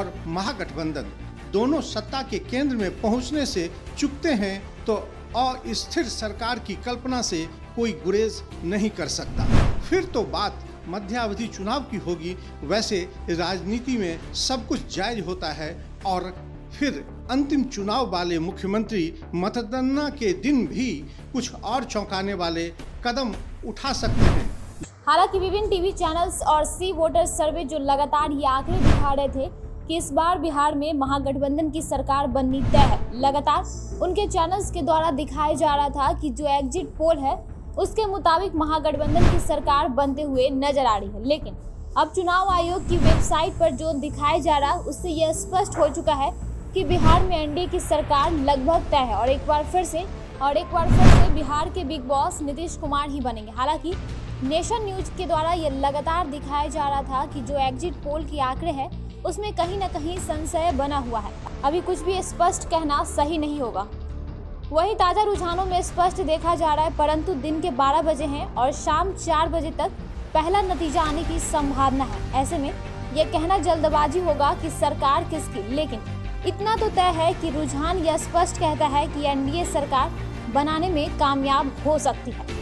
और महागठबंधन दोनों सत्ता के केंद्र में पहुँचने से चुकते हैं तो अस्थिर सरकार की कल्पना से कोई गुरेज नहीं कर सकता। फिर तो बात मध्यावधि चुनाव की होगी, वैसे राजनीति में सब कुछ जायज़ होता है और फिर अंतिम चुनाव वाले मुख्यमंत्री मतगणना के दिन भी कुछ और चौंकाने वाले कदम उठा सकते हैं। हालाँकि विभिन्न टीवी चैनल्स और सी वोटर सर्वे जो लगातार ये आंकड़े दिखा रहे थे कि इस बार बिहार में महागठबंधन की सरकार बननी तय है। लगातार उनके चैनल्स के द्वारा दिखाया जा रहा था कि जो एग्जिट पोल है, उसके मुताबिक महागठबंधन की सरकार बनते हुए नज़र आ रही है। लेकिन अब चुनाव आयोग की वेबसाइट पर जो दिखाया जा रहा, उससे यह स्पष्ट हो चुका है कि बिहार में एनडीए की सरकार लगभग तय है। और एक बार फिर से, और एक बार फिर से बिहार के बिग बॉस नीतीश कुमार ही बनेंगे। हालाँकि नेशन न्यूज़ के द्वारा यह लगातार दिखाया जा रहा था कि जो एग्जिट पोल की आंकड़े हैं उसमें कहीं न कहीं संशय बना हुआ है। अभी कुछ भी स्पष्ट कहना सही नहीं होगा। वही ताज़ा रुझानों में स्पष्ट देखा जा रहा है, परंतु दिन के 12 बजे हैं और शाम 4 बजे तक पहला नतीजा आने की संभावना है। ऐसे में यह कहना जल्दबाजी होगा कि सरकार किसकी, लेकिन इतना तो तय है कि रुझान यह स्पष्ट कहता है कि एनडीए सरकार बनाने में कामयाब हो सकती है।